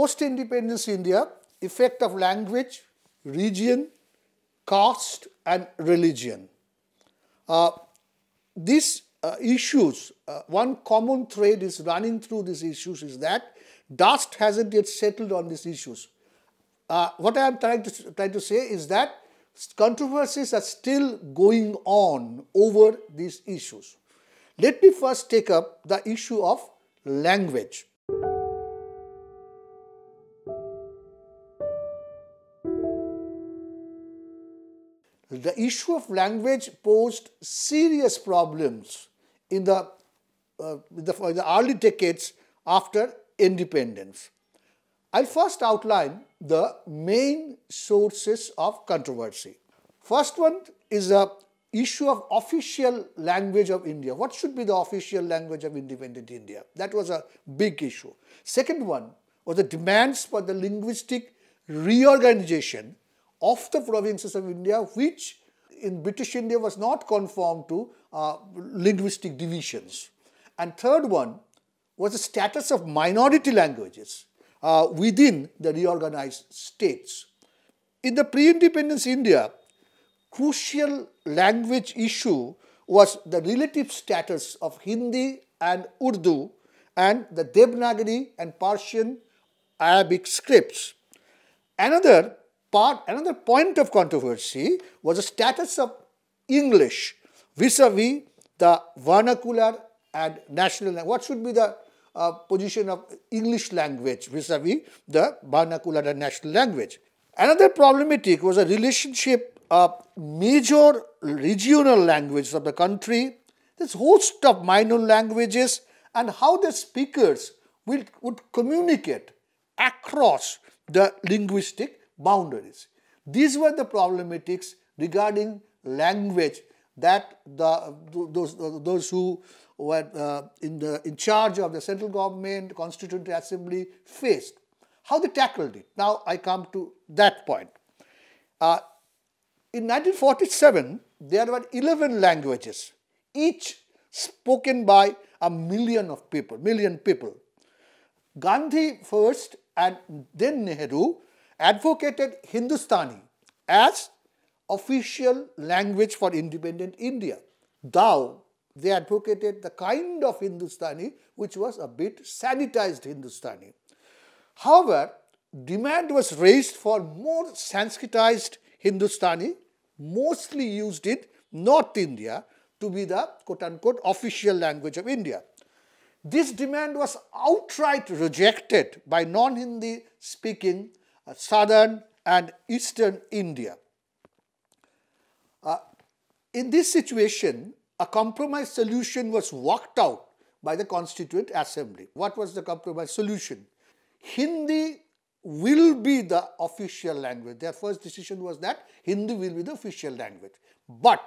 post-independence India, effect of language, region, caste and religion. Uh, these uh, issues, uh, one common thread is running through these issues is that dust hasn't yet settled on these issues. Uh, what I am trying to, trying to say is that controversies are still going on over these issues. Let me first take up the issue of language. The issue of language posed serious problems in the, uh, the, the early decades after independence. I'll first outline the main sources of controversy. First one is the issue of official language of India. What should be the official language of independent India? That was a big issue. Second one was the demands for the linguistic reorganization of the provinces of India, which in British India was not conformed to uh, linguistic divisions. And third one was the status of minority languages uh, within the reorganized states. In the pre-independence India, crucial language issue was the relative status of Hindi and Urdu and the Devanagari and Persian Arabic scripts. Another part, another point of controversy was the status of English vis-a-vis the vernacular and national language. What should be the uh, position of English language vis-a-vis the vernacular and national language? Another problematic was a relationship of major regional languages of the country, this host of minor languages and how the speakers will, would communicate across the linguistic boundaries. These were the problematics regarding language that the, those, those who were uh, in, the, in charge of the central government, constituent assembly faced. How they tackled it. Now I come to that point. Uh, in 1947, there were 11 languages, each spoken by a million of people, million people. Gandhi first and then Nehru advocated Hindustani as official language for independent India. Though they advocated the kind of Hindustani which was a bit sanitized Hindustani. However, demand was raised for more Sanskritized Hindustani, mostly used in North India, to be the quote unquote official language of India. This demand was outright rejected by non Hindi speaking southern and eastern India. Uh, in this situation, a compromise solution was worked out by the Constituent Assembly. What was the compromise solution? Hindi will be the official language. Their first decision was that Hindi will be the official language. But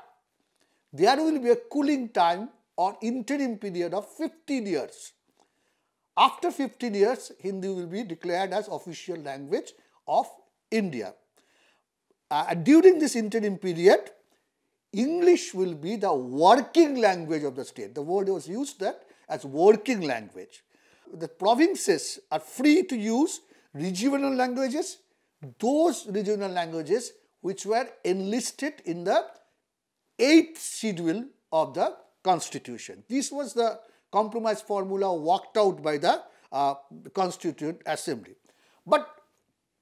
there will be a cooling time or interim period of 15 years. After 15 years, Hindi will be declared as official language of India. Uh, during this interim period, English will be the working language of the state. The word was used that as working language. The provinces are free to use regional languages, those regional languages which were enlisted in the 8th schedule of the constitution. This was the compromise formula worked out by the uh, Constituent Assembly. But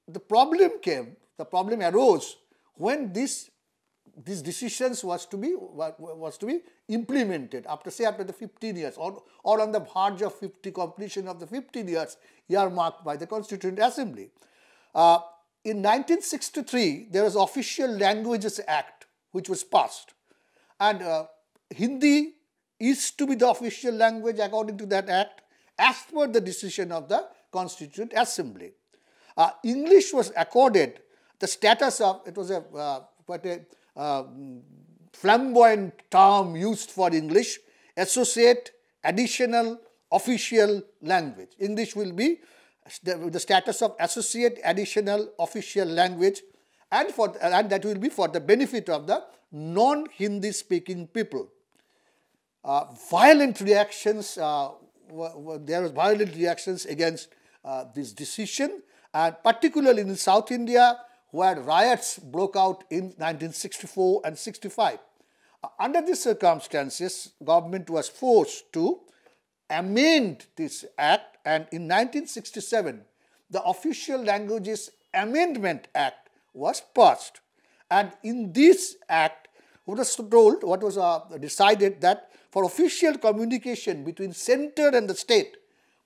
the problem came, the problem arose when this these decisions was to be was to be implemented after say after the 15 years or, or on the verge of 50 completion of the 15 years earmarked by the Constituent Assembly. Uh, in 1963, there was Official Languages Act which was passed and uh, Hindi is to be the official language according to that act as per the decision of the Constituent Assembly. Uh, English was accorded the status of, it was a, uh, what a uh, flamboyant term used for English, associate, additional, official language. English will be the, the status of associate, additional, official language and, for, and that will be for the benefit of the non-Hindi speaking people. Uh, violent reactions, uh, there was violent reactions against uh, this decision, and particularly in South India, where riots broke out in 1964 and 65. Uh, under these circumstances, government was forced to amend this act, and in 1967, the Official Languages Amendment Act was passed. And in this act, what was told, what was uh, decided that for official communication between center and the state,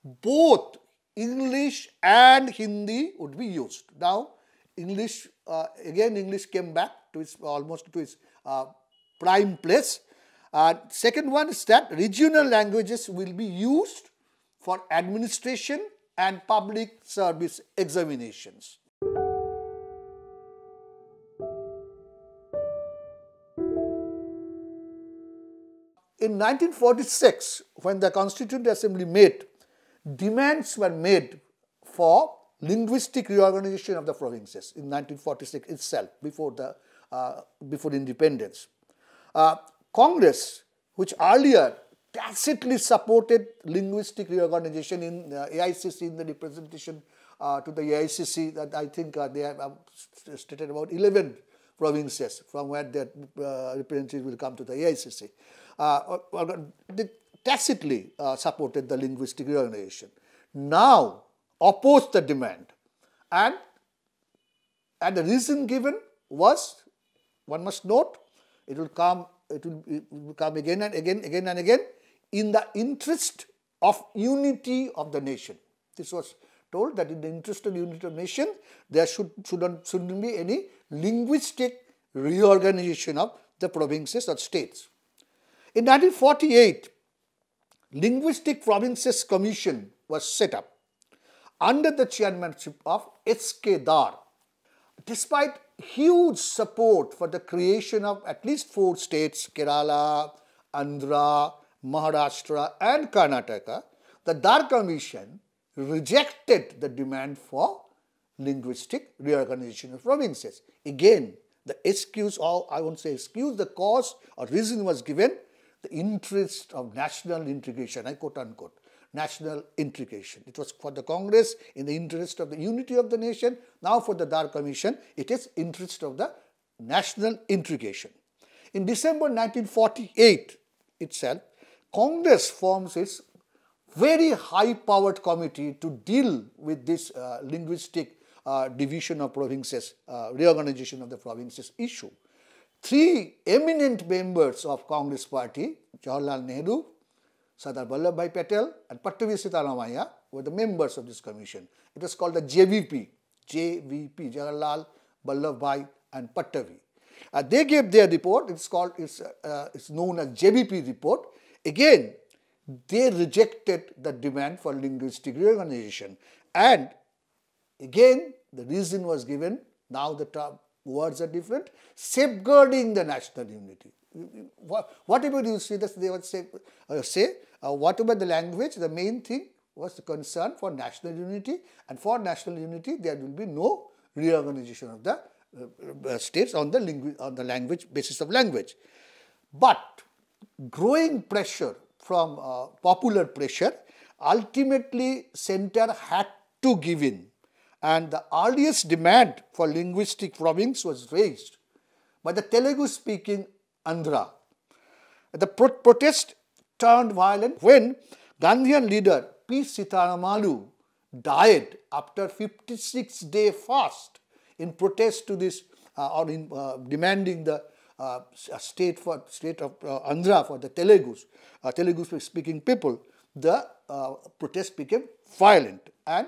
both English and Hindi would be used. Now, English, uh, again English came back to its almost to its uh, prime place. Uh, second one is that regional languages will be used for administration and public service examinations. In 1946, when the Constituent Assembly met, demands were made for linguistic reorganization of the provinces in 1946 itself, before the uh, before independence. Uh, Congress, which earlier tacitly supported linguistic reorganization in uh, AICC in the representation uh, to the AICC that I think uh, they have uh, stated about 11 provinces from where their representatives will come to the AICC. Tacitly uh, supported the linguistic reorganization. Now, opposed the demand and, and the reason given was, one must note, it will come it will, it will come again and again, again and again, in the interest of unity of the nation. This was told that in the interest of unity of nation, there should, shouldn't, shouldn't be any linguistic reorganization of the provinces or states. In 1948, Linguistic Provinces Commission was set up under the chairmanship of S.K. Dar. Despite huge support for the creation of at least four states, Kerala, Andhra, Maharashtra and Karnataka, the Dar Commission rejected the demand for linguistic reorganization of provinces. Again, the excuse, or I won't say excuse, the cause or reason was given the interest of national integration, I quote unquote, national integration. It was for the Congress in the interest of the unity of the nation. Now for the Dar Commission, it is interest of the national integration. In December 1948 itself, Congress forms its very high-powered committee to deal with this uh, linguistic uh, division of provinces, uh, reorganization of the provinces issue. Three eminent members of Congress party, Jawaharlal Nehru, Sardar Vallabhbhai Patel and Pattavi Sitaramaiah were the members of this commission. It was called the JVP, JVP, Jawaharlal, Vallabhbhai and Pattavi. Uh, they gave their report, it's called, it's, uh, it's known as JVP report, Again, they rejected the demand for linguistic reorganization. And again, the reason was given, now the term, words are different, safeguarding the national unity. Whatever you see, they would say, uh, say uh, whatever the language, the main thing was the concern for national unity, and for national unity, there will be no reorganization of the uh, uh states on the, on the language basis of language. But growing pressure from uh, popular pressure, ultimately center had to give in and the earliest demand for linguistic province was raised by the Telugu speaking Andhra. The pro protest turned violent when Gandhian leader P. Sitaramallu died after 56 day fast in protest to this uh, or in uh, demanding the uh, state for state of uh, Andhra for the Telugus, uh, Telugu speaking people, the uh, protest became violent and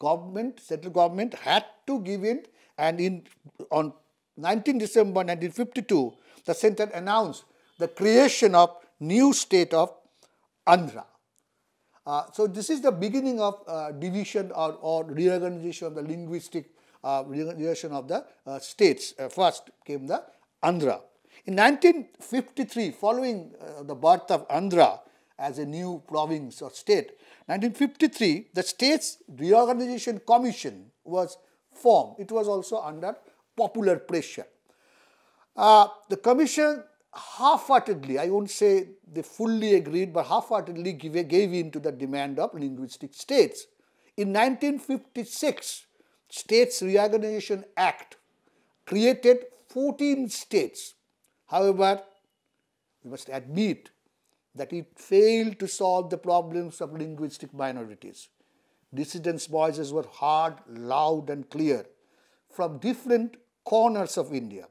government, central government had to give in and in on 19 December 1952, the center announced the creation of new state of Andhra. Uh, so this is the beginning of uh, division or, or, reorganization of the linguistic uh, reorganization of the uh, states. Uh, first came the Andhra. In 1953, following uh, the birth of Andhra as a new province or state, 1953, the States Reorganization Commission was formed. It was also under popular pressure. Uh, the commission half-heartedly, I won't say they fully agreed, but half-heartedly gave, gave in to the demand of linguistic states. In 1956, States Reorganization Act created 14 states. However, we must admit that it failed to solve the problems of linguistic minorities. Dissidents' voices were heard loud and clear from different corners of India,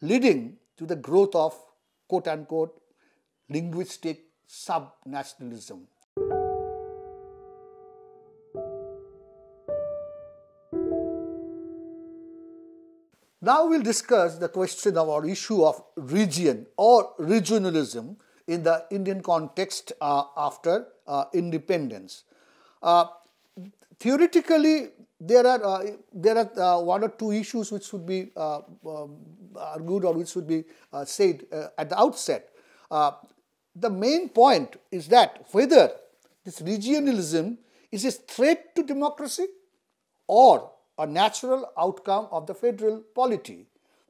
leading to the growth of quote unquote linguistic subnationalism. Now we'll discuss the question of our issue of region or regionalism in the Indian context uh, after uh, independence. Uh, theoretically, there are there are one or two issues which should be um, argued or which should be said at the outset. the main point is that whether this regionalism is a threat to democracy or a natural outcome of the federal polity.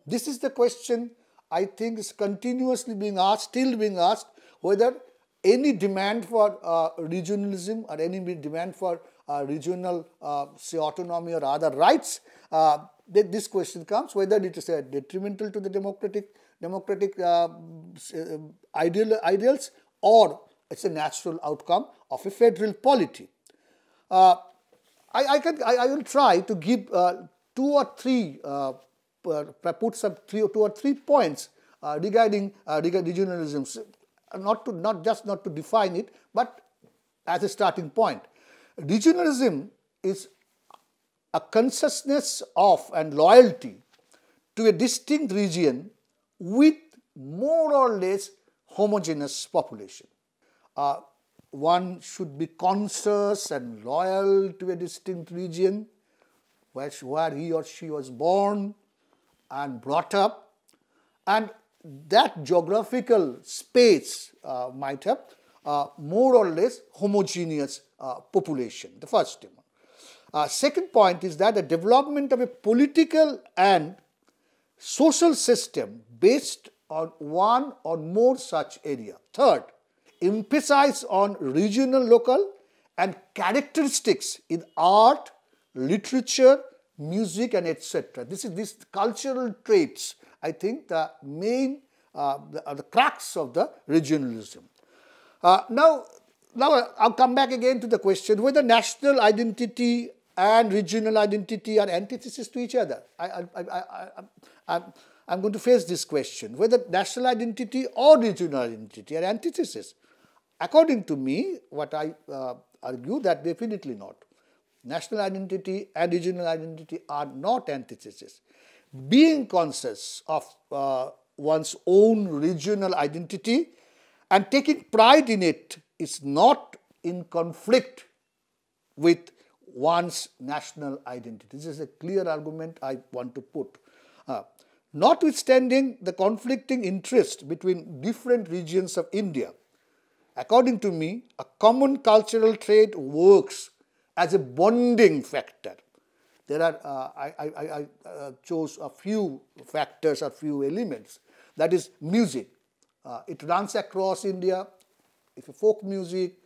This is the question I think is continuously being asked, still being asked, whether any demand for uh, regionalism or any demand for uh, regional, uh, say, autonomy or other rights, uh, this question comes whether it is uh, detrimental to the democratic democratic uh, ideal, ideals or it's a natural outcome of a federal polity. I, I, can, I, I, will try to give two or three, Uh, uh, put some three, or two or three points uh, regarding, regarding regionalism not to not just not to define it, but as a starting point. Regionalism is a consciousness of and loyalty to a distinct region with more or less homogeneous population. Uh, one should be conscious and loyal to a distinct region where, where he or she was born and brought up and that geographical space uh, might have uh, more or less homogeneous uh, population, the first one. Uh, second point is that the development of a political and social system based on one or more such area. Third, emphasize on regional, local and characteristics in art, literature, music and etc. This is these cultural traits I think the main, uh, the, uh, the crux of the regionalism. Uh, now, now I'll come back again to the question whether national identity and regional identity are antithesis to each other. I, I, I, I, I'm going to face this question whether national identity or regional identity are antithesis. According to me, what I uh, argue that definitely not. National identity and regional identity are not antithesis being conscious of uh, one's own regional identity and taking pride in it is not in conflict with one's national identity. This is a clear argument I want to put. Uh, notwithstanding the conflicting interest between different regions of India, according to me, a common cultural trait works as a bonding factor there are, uh, I, I, I uh, chose a few factors, a few elements. That is music. Uh, it runs across India. If you folk music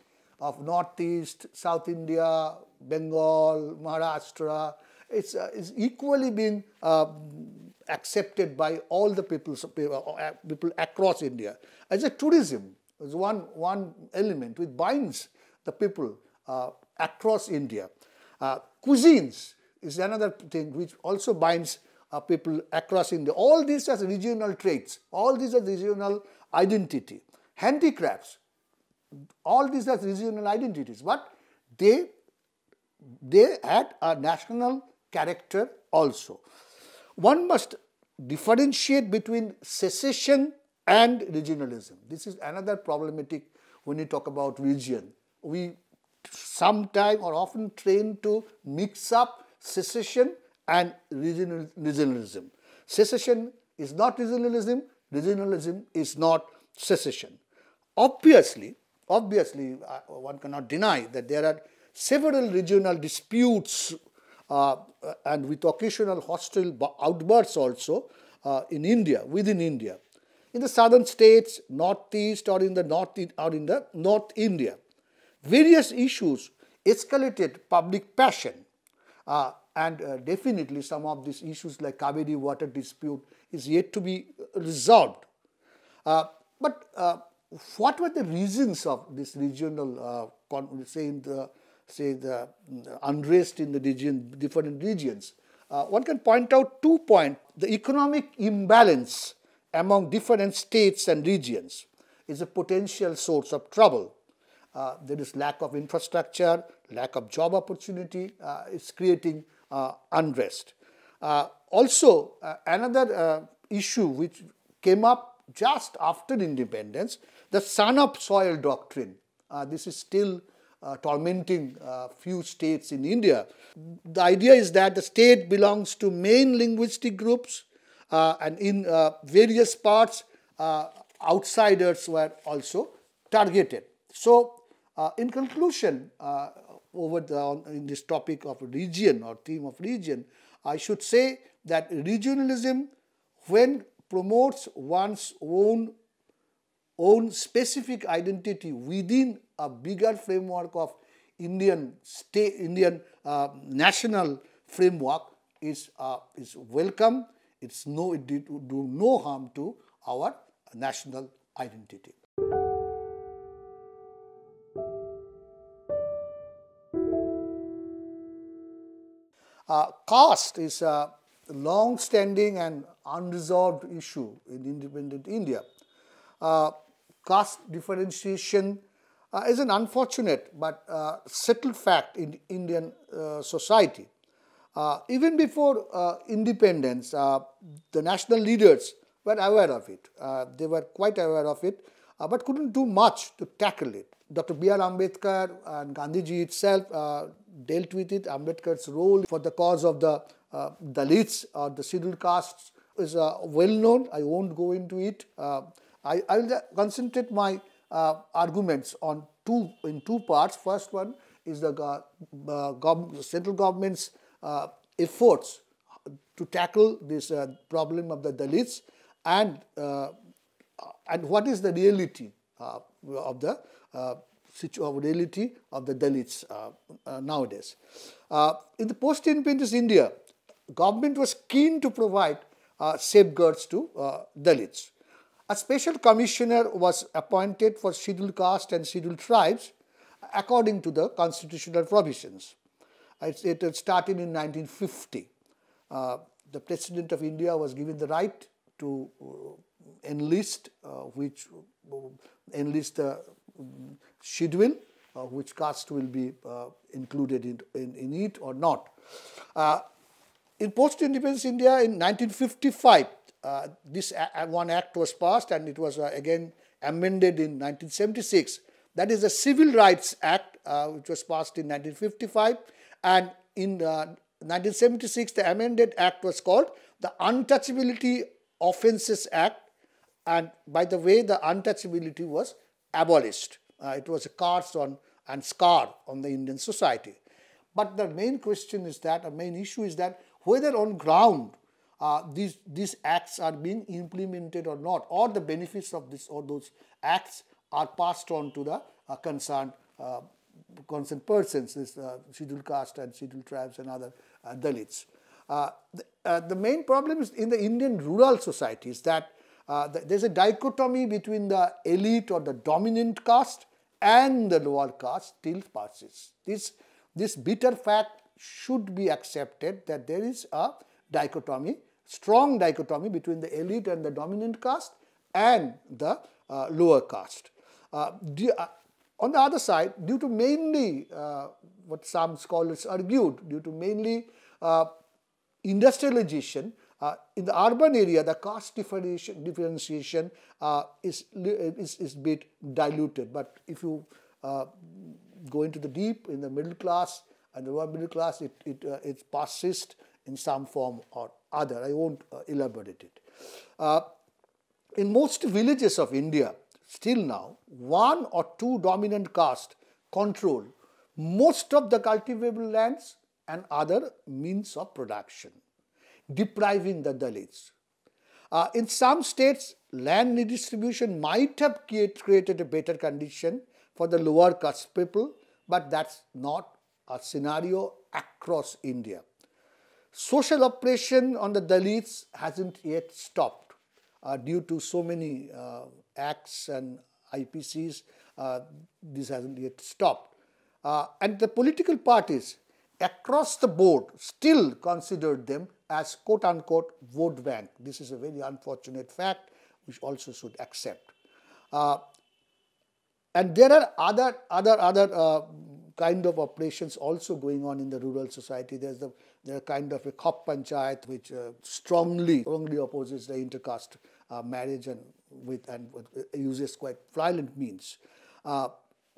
of Northeast, South India, Bengal, Maharashtra. It's, uh, it's equally being uh, accepted by all the people, uh, people across India. As a tourism, is one, one element which binds the people across India. cuisines, is another thing which also binds uh, people across India. All these are regional traits, all these are regional identity. Handicrafts, all these are regional identities, but they, they add a national character also. One must differentiate between secession and regionalism. This is another problematic when you talk about region. We sometimes or often trained to mix up secession and regional, regionalism. Secession is not regionalism, regionalism is not secession. Obviously, obviously, uh, one cannot deny that there are several regional disputes uh, and with occasional hostile outbursts also uh, in India, within India. In the southern states, northeast or in the north or in the north India, various issues escalated public passion. Uh, and uh, definitely some of these issues like Kaveri water dispute is yet to be resolved. Uh, but uh, what were the reasons of this regional, uh, say, the, say the, unrest in the region, different regions? Uh, one can point out two points. The economic imbalance among different states and regions is a potential source of trouble. Uh, there is lack of infrastructure, lack of job opportunity, uh, it's creating uh, unrest. Uh, also, uh, another issue which came up just after independence, the son of soil doctrine. this is still uh, tormenting uh, few states in India. The idea is that the state belongs to main linguistic groups uh, and in various parts outsiders were also targeted. So, in conclusion, over the, in this topic of region or theme of region, I should say that regionalism, when promotes one's own own specific identity within a bigger framework of Indian state, Indian uh, national framework is uh, is welcome. It's no it did do no harm to our national identity. Uh, caste is a long-standing and unresolved issue in independent India. Uh, caste differentiation uh, is an unfortunate but uh, settled fact in Indian uh, society. Uh, even before independence, the national leaders were aware of it. they were quite aware of it, but couldn't do much to tackle it. Dr. B.R. Ambedkar and Gandhiji itself dealt with it. Ambedkar's role for the cause of the uh, Dalits or the scheduled castes is uh, well known. I won't go into it. Uh, I, will concentrate my uh, arguments on two in two parts. First one is the uh, gov central government's uh, efforts to tackle this problem of the Dalits and and what is the reality of the reality of the Dalits uh, uh, nowadays. Uh, in the post-independence India, government was keen to provide safeguards to Dalits. A special commissioner was appointed for scheduled caste and scheduled tribes according to the constitutional provisions. It, started in 1950. Uh, the President of India was given the right to uh, enlist, uh, which enlist the schedule, uh, which caste will be uh, included in, in, in, it or not. Uh, in post-independence India in 1955, uh, this one act was passed and it was uh, again amended in 1976. That is the Civil Rights Act, uh, which was passed in 1955. And in 1976, the amended act was called the Untouchability Offences Act. And by the way, the untouchability was abolished. Uh, it was a curse on and scar on the Indian society. But the main question is that, a main issue is that whether on ground uh, these, these acts are being implemented or not, or the benefits of this or those acts are passed on to the uh, concerned uh, concerned persons, this uh, scheduled caste and scheduled tribes and other uh, Dalits. Uh, the, uh, the, main problem is in the Indian rural societies that uh, there's a dichotomy between the elite or the dominant caste and the lower caste still persists. This, this bitter fact should be accepted that there is a dichotomy, strong dichotomy between the elite and the dominant caste and the uh, lower caste. Uh, uh, on the other side, due to mainly uh, what some scholars argued, due to mainly uh, industrialization, uh, in the urban area, the caste differentiation, differentiation uh, is, is, is bit diluted. But if you uh, go into the deep, in the middle class and the lower middle class, it, it, uh, it persists in some form or other. I won't uh, elaborate it. Uh, in most villages of India, still now, one or two dominant caste control most of the cultivable lands and other means of production depriving the Dalits. Uh, in some states, land redistribution might have create, created a better condition for the lower caste people, but that's not a scenario across India. Social oppression on the Dalits hasn't yet stopped uh, due to so many uh, acts and IPCs. Uh, this hasn't yet stopped. Uh, and the political parties across the board still considered them as quote unquote vote bank. This is a very unfortunate fact which also should accept. Uh, and there are other other other uh, kind of operations also going on in the rural society. There's the there kind of a khap panchayat which uh, strongly strongly opposes the intercaste uh, marriage and with and uses quite violent means. Uh,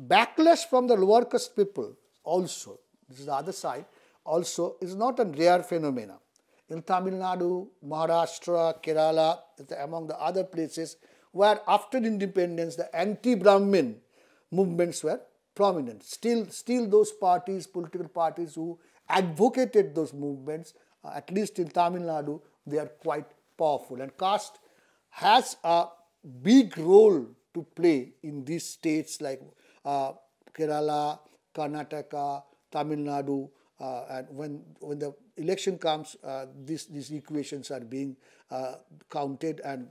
backlash from the lower caste people also this is the other side also is not a rare phenomena. In Tamil Nadu, Maharashtra, Kerala, among the other places where after independence the anti-Brahmin movements were prominent. Still, still those parties, political parties who advocated those movements, uh, at least in Tamil Nadu, they are quite powerful. And caste has a big role to play in these states like uh, Kerala, Karnataka, Tamil Nadu, uh, and when when the election comes, uh, these these equations are being uh, counted and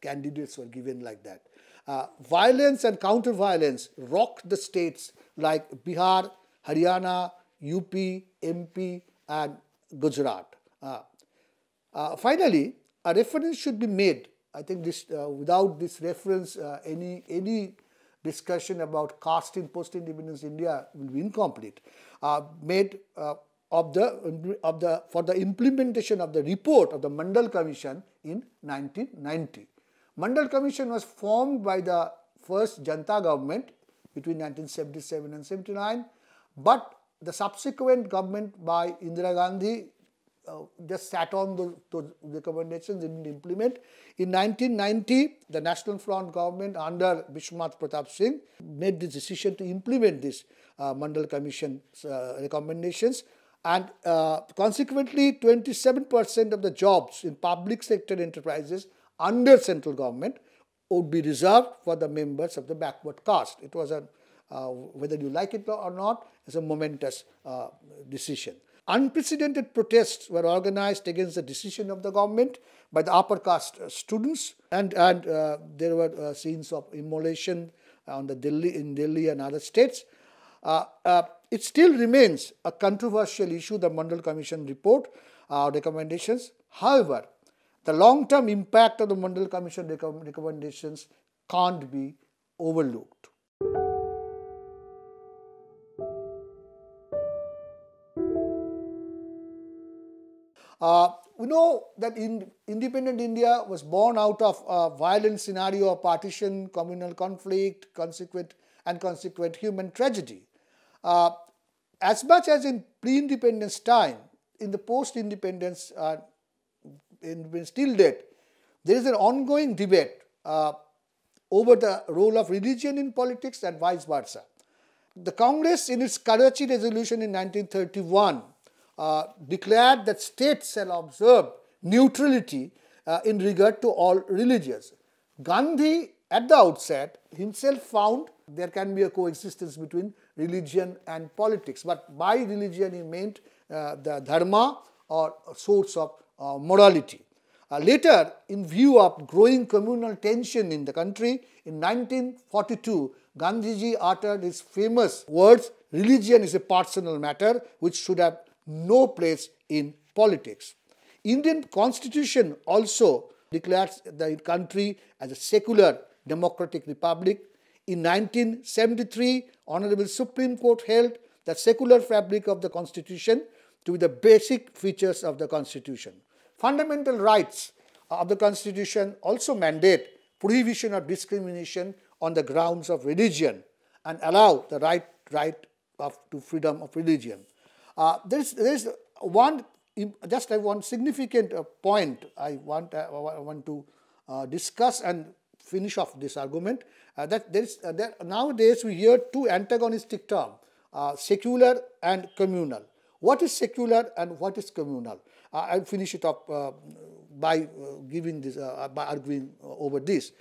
candidates were given like that. Uh, violence and counter violence rocked the states like Bihar, Haryana, UP, MP, and Gujarat. Uh, uh, finally, a reference should be made. I think this without this reference, any any discussion about caste in post-independence India will be incomplete. Uh, made uh, of the of the for the implementation of the report of the Mandal Commission in 1990. Mandal Commission was formed by the first Janta government between 1977 and 79, but the subsequent government by Indira Gandhi uh, just sat on those, those recommendations, didn't implement. In 1990, the National Front government under Bishwanath Pratap Singh made the decision to implement this uh, Mandal Commission uh, recommendations and uh, consequently 27% of the jobs in public sector enterprises under central government would be reserved for the members of the backward caste. It was a, uh, whether you like it or not, it's a momentous decision. Unprecedented protests were organized against the decision of the government by the upper caste students, and, and uh, there were uh, scenes of immolation on the Delhi, in Delhi and other states. Uh, uh, it still remains a controversial issue, the Mandal Commission report uh, recommendations. However, the long-term impact of the Mandal Commission recommendations can't be overlooked. Uh, we know that in independent India was born out of a violent scenario of partition, communal conflict, consequent and consequent human tragedy. Uh, as much as in pre-independence time, in the post-independence, uh, in, still dead, there is an ongoing debate uh, over the role of religion in politics and vice versa. The Congress, in its Karachi resolution in 1931, uh, declared that states shall observe neutrality uh, in regard to all religions. Gandhi, at the outset, himself found there can be a coexistence between religion and politics. But by religion, he meant uh, the dharma or source of uh, morality. Uh, later, in view of growing communal tension in the country, in 1942, Gandhiji uttered his famous words, religion is a personal matter which should have no place in politics. Indian constitution also declares the country as a secular democratic republic. In 1973, Honorable Supreme Court held the secular fabric of the constitution to be the basic features of the constitution. Fundamental rights of the constitution also mandate prohibition of discrimination on the grounds of religion and allow the right right of to freedom of religion. Uh, there is there is one just one significant uh, point I want uh, I want to uh, discuss and finish off this argument that there is there, nowadays we hear two antagonistic terms secular and communal. What is secular and what is communal? I'll finish it up by giving this by arguing over this.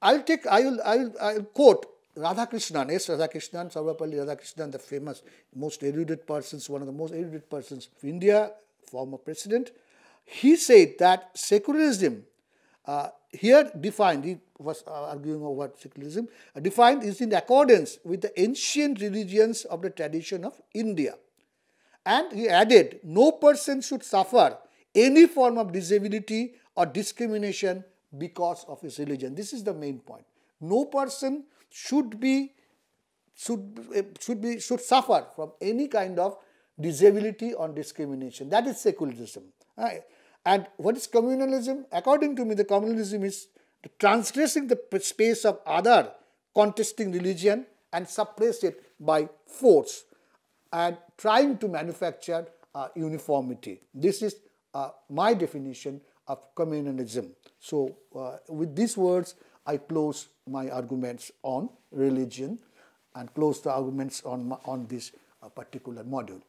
I'll take I will I will, I will quote Radhakrishnan, S. Radhakrishnan, Sarvepalli Radhakrishnan, the famous, most erudite persons, one of the most erudite persons of India, former president, he said that secularism, uh, here defined, he was uh, arguing over secularism, uh, defined is in accordance with the ancient religions of the tradition of India. And he added, no person should suffer any form of disability or discrimination because of his religion. This is the main point. No person should be should should be should suffer from any kind of disability or discrimination. That is secularism. Right? And what is communalism? According to me, the communalism is transgressing the space of other contesting religion and suppress it by force and trying to manufacture uh, uniformity. This is uh, my definition of communalism. So, uh, with these words, I close my arguments on religion and close the arguments on, on this uh, particular module.